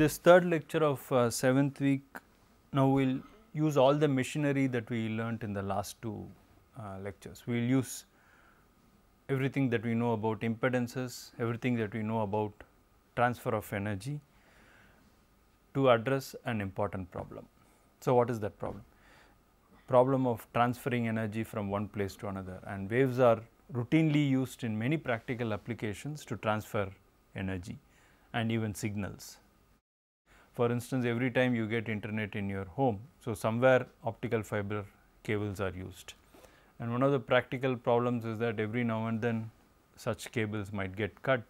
This third lecture of uh, seventh week, now we will use all the machinery that we learnt in the last two uh, lectures. We will use everything that we know about impedances, everything that we know about transfer of energy to address an important problem. So, what is that problem? Problem of transferring energy from one place to another and waves are routinely used in many practical applications to transfer energy and even signals. For instance, every time you get internet in your home, so somewhere optical fiber cables are used. And one of the practical problems is that every now and then such cables might get cut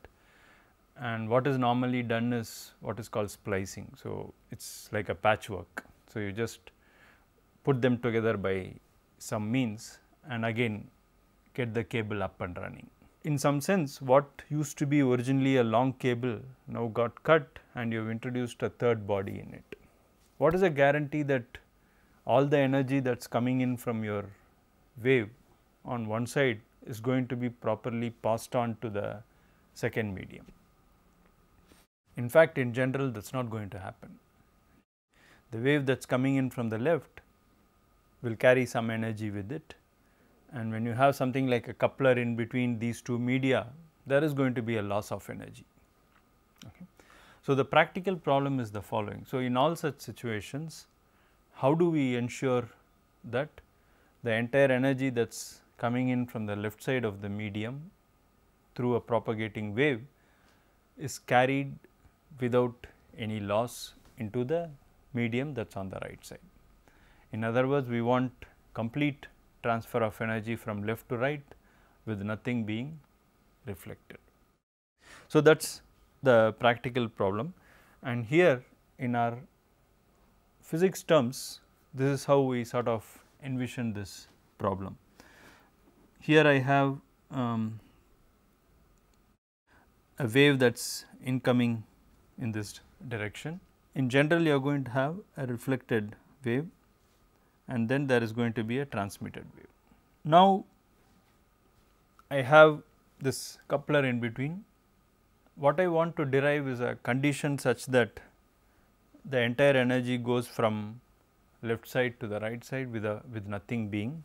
and what is normally done is what is called splicing. So, it is like a patchwork. So, you just put them together by some means and again get the cable up and running. In some sense what used to be originally a long cable now got cut and you have introduced a third body in it. What is a guarantee that all the energy that is coming in from your wave on one side is going to be properly passed on to the second medium. In fact, in general that is not going to happen. The wave that is coming in from the left will carry some energy with it and when you have something like a coupler in between these two media there is going to be a loss of energy. Okay. So, the practical problem is the following. So, in all such situations how do we ensure that the entire energy that is coming in from the left side of the medium through a propagating wave is carried without any loss into the medium that is on the right side. In other words, we want complete transfer of energy from left to right with nothing being reflected. So, that is the practical problem and here in our physics terms this is how we sort of envision this problem. Here I have um, a wave that is incoming in this direction. In general you are going to have a reflected wave and then there is going to be a transmitted wave. Now, I have this coupler in between. What I want to derive is a condition such that the entire energy goes from left side to the right side with a with nothing being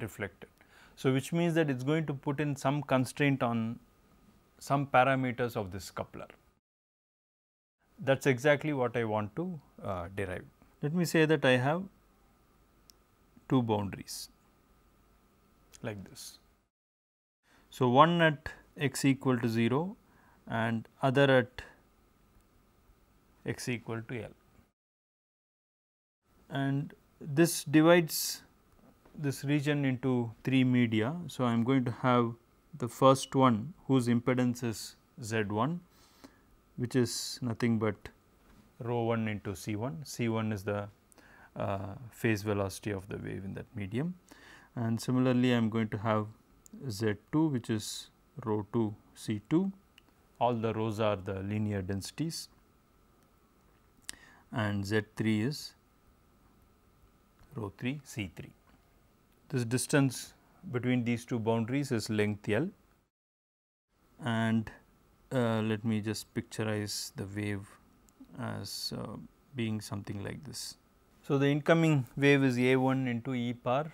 reflected. So, which means that it is going to put in some constraint on some parameters of this coupler. That is exactly what I want to uh, derive. Let me say that I have two boundaries like this. So, one at x equal to 0 and other at x equal to L. And this divides this region into 3 media. So, I am going to have the first one whose impedance is Z 1 which is nothing but rho 1 into C 1, C 1 is the phase velocity of the wave in that medium. And similarly, I am going to have Z 2 which is rho 2 C 2, all the rhos are the linear densities and Z 3 is rho 3 C 3. This distance between these two boundaries is length L and uh, let me just picturize the wave as uh, being something like this. So, the incoming wave is a 1 into e power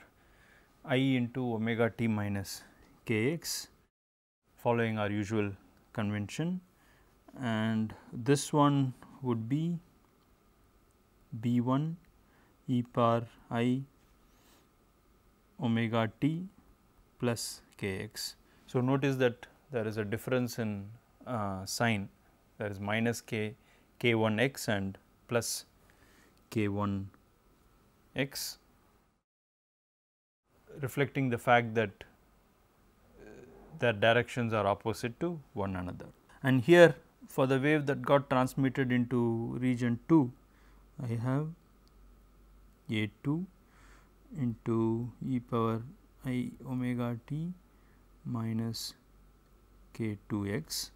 i into omega t minus k x following our usual convention and this one would be b 1 e power i omega t plus k x. So, notice that there is a difference in uh, sign there is minus k k 1 x and plus k 1 x reflecting the fact that uh, their directions are opposite to one another. And here for the wave that got transmitted into region 2, I have a 2 into e power i omega t minus k 2 x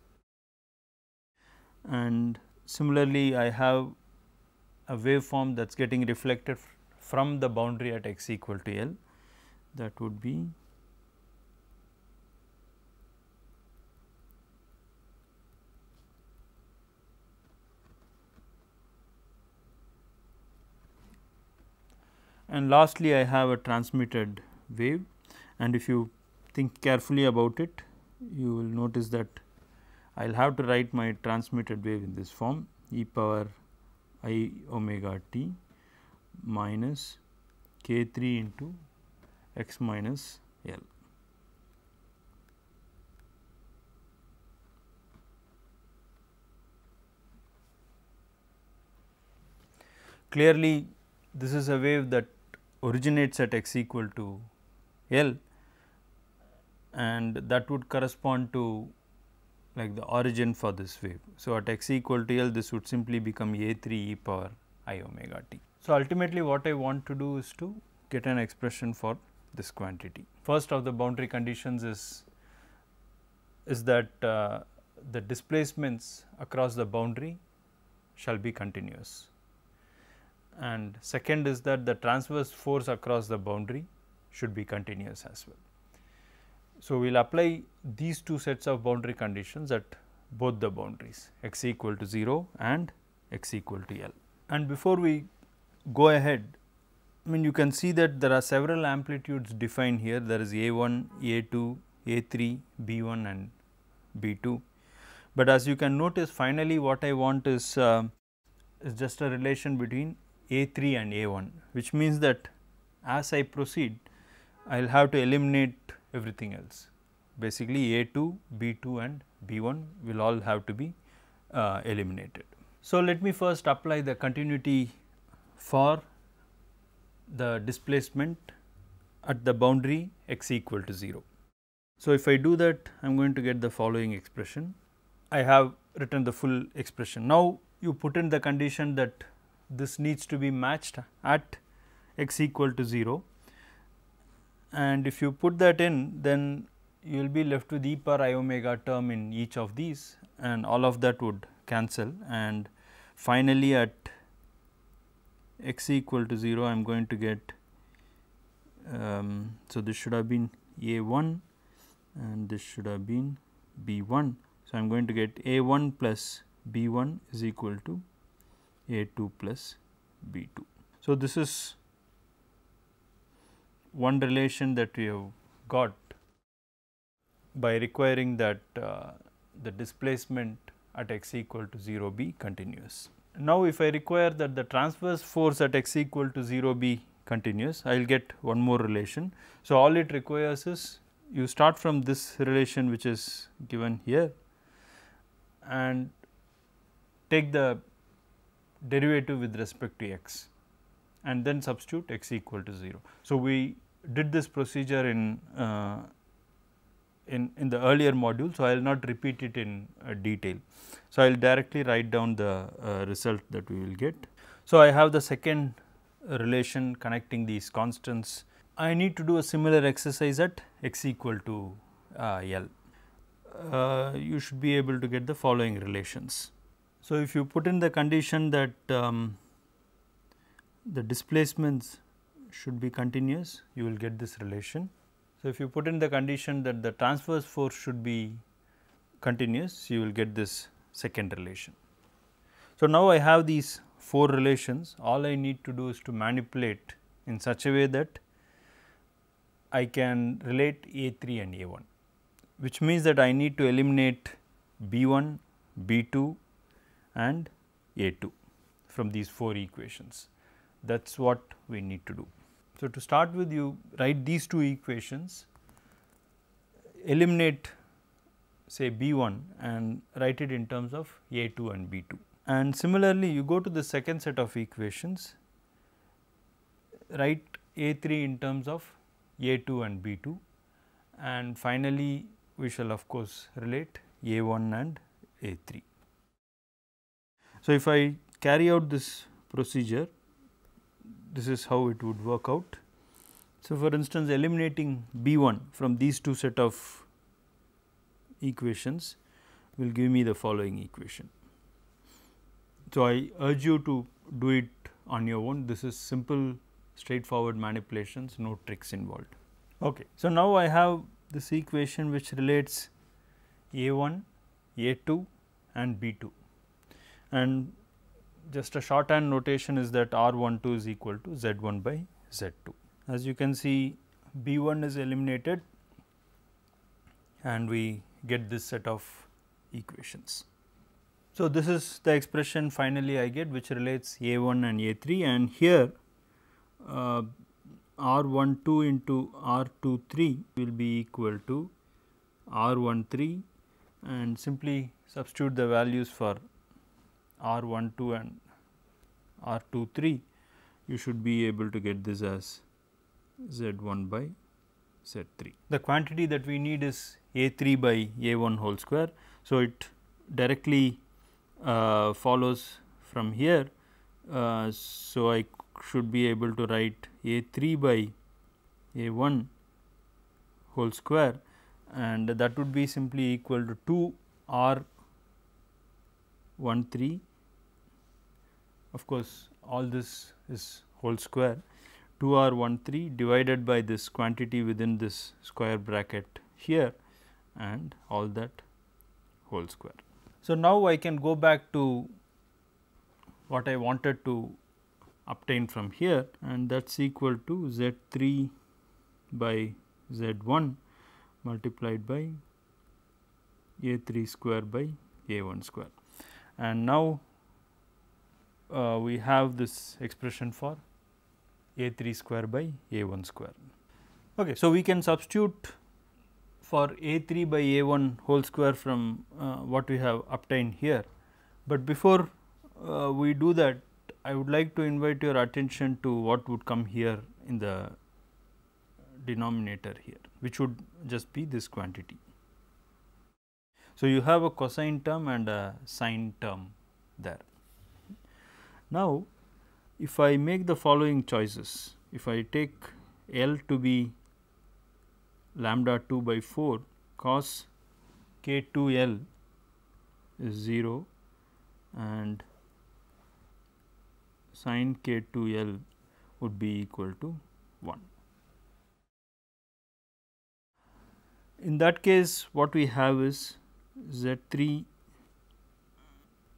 and similarly I have a waveform that is getting reflected from the boundary at x equal to L that would be and lastly I have a transmitted wave. And if you think carefully about it you will notice that I will have to write my transmitted wave in this form e power i omega t minus k 3 into x minus L. Clearly, this is a wave that originates at x equal to L and that would correspond to like the origin for this wave. So, at x equal to L this would simply become A 3 e power i omega t. So, ultimately what I want to do is to get an expression for this quantity. First of the boundary conditions is is that uh, the displacements across the boundary shall be continuous and second is that the transverse force across the boundary should be continuous as well. So, we will apply these two sets of boundary conditions at both the boundaries x equal to 0 and x equal to L. And before we go ahead, I mean you can see that there are several amplitudes defined here there is A 1, A 2, A 3, B 1 and B 2. But as you can notice finally what I want is, uh, is just a relation between A 3 and A 1 which means that as I proceed I will have to eliminate everything else. Basically A 2, B 2 and B 1 will all have to be uh, eliminated. So, let me first apply the continuity for the displacement at the boundary x equal to 0. So, if I do that I am going to get the following expression. I have written the full expression. Now, you put in the condition that this needs to be matched at x equal to 0 and if you put that in then you will be left with e power i omega term in each of these and all of that would cancel and finally at x equal to 0 I am going to get um, so this should have been a 1 and this should have been b 1. So, I am going to get a 1 plus b 1 is equal to a 2 plus b 2. So, this is one relation that we have got by requiring that uh, the displacement at x equal to 0 be continuous. Now, if I require that the transverse force at x equal to 0 be continuous, I will get one more relation. So, all it requires is you start from this relation which is given here and take the derivative with respect to x and then substitute x equal to 0. So, we did this procedure in uh, in, in the earlier module. So, I will not repeat it in uh, detail. So, I will directly write down the uh, result that we will get. So, I have the second relation connecting these constants. I need to do a similar exercise at x equal to uh, L. Uh, you should be able to get the following relations. So, if you put in the condition that um, the displacements should be continuous, you will get this relation. So, if you put in the condition that the transverse force should be continuous, you will get this second relation. So, now I have these four relations, all I need to do is to manipulate in such a way that I can relate A 3 and A 1, which means that I need to eliminate B 1, B 2 and A 2 from these four equations. That is what we need to do. So, to start with you write these two equations, eliminate say B 1 and write it in terms of A 2 and B 2. And similarly, you go to the second set of equations, write A 3 in terms of A 2 and B 2 and finally, we shall of course relate A 1 and A 3. So, if I carry out this procedure this is how it would work out. So, for instance, eliminating B 1 from these two set of equations will give me the following equation. So, I urge you to do it on your own. This is simple straightforward manipulations, no tricks involved. Okay. So, now I have this equation which relates A 1, A 2 and B 2 and just a shorthand notation is that R 1 2 is equal to Z 1 by Z2. As you can see B1 is eliminated and we get this set of equations. So, this is the expression finally I get which relates A1 and A3 and here uh, R12 into R23 will be equal to R13 and simply substitute the values for R12 and R23 you should be able to get this as Z1 by Z3. The quantity that we need is A3 by A1 whole square. So, it directly uh, follows from here. Uh, so, I should be able to write A3 by A1 whole square and that would be simply equal to 2 R 1 3 of course, all this is whole square 2 R 1 3 divided by this quantity within this square bracket here and all that whole square. So, now I can go back to what I wanted to obtain from here and that is equal to Z 3 by Z 1 multiplied by A 3 square by A 1 square. And now, uh, we have this expression for A 3 square by A 1 square. Okay, so, we can substitute for a 3 by a 1 whole square from uh, what we have obtained here. But before uh, we do that I would like to invite your attention to what would come here in the denominator here which would just be this quantity. So, you have a cosine term and a sine term there. Now, if I make the following choices, if I take L to be lambda 2 by 4 cos k 2 L is 0 and sin k 2 L would be equal to 1. In that case what we have is Z 3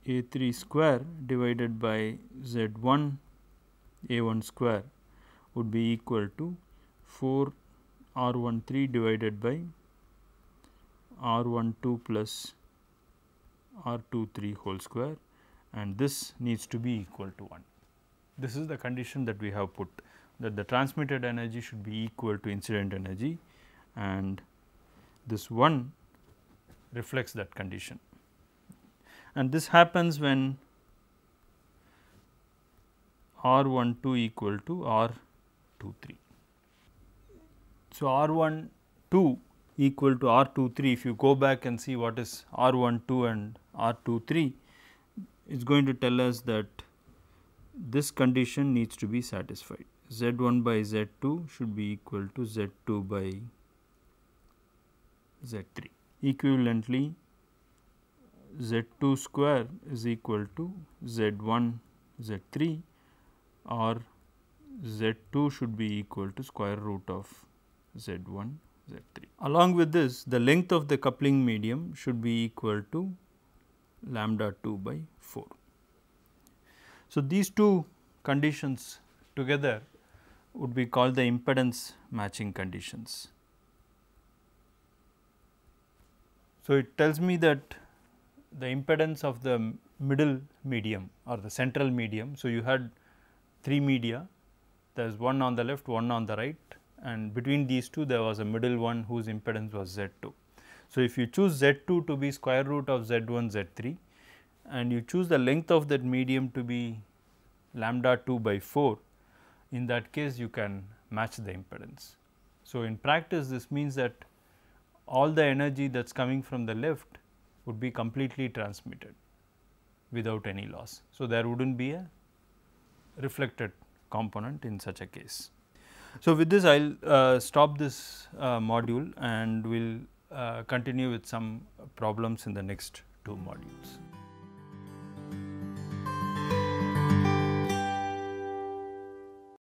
A 3 square divided by Z 1 A 1 square would be equal to 4 R 1 3 divided by R 1 2 plus R 2 3 whole square and this needs to be equal to 1. This is the condition that we have put that the transmitted energy should be equal to incident energy and this 1 reflects that condition. And this happens when R 1 2 equal to R 2 3. So, R 1 2 equal to R 2 3 if you go back and see what is R 1 2 and R 2 3 it is going to tell us that this condition needs to be satisfied. Z 1 by Z 2 should be equal to Z 2 by Z 3. Equivalently, Z 2 square is equal to Z 1 Z 3 or Z 2 should be equal to square root of Z 1 Z 3. Along with this the length of the coupling medium should be equal to lambda 2 by 4. So, these two conditions together would be called the impedance matching conditions. So, it tells me that the impedance of the middle medium or the central medium. So, you had three media there is one on the left, one on the right and between these two there was a middle one whose impedance was Z 2. So, if you choose Z 2 to be square root of Z 1 Z 3 and you choose the length of that medium to be lambda 2 by 4, in that case you can match the impedance. So, in practice this means that all the energy that is coming from the left would be completely transmitted without any loss. So, there would not be a reflected component in such a case. So, with this I will uh, stop this uh, module and we will uh, continue with some problems in the next two modules.